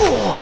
Oh!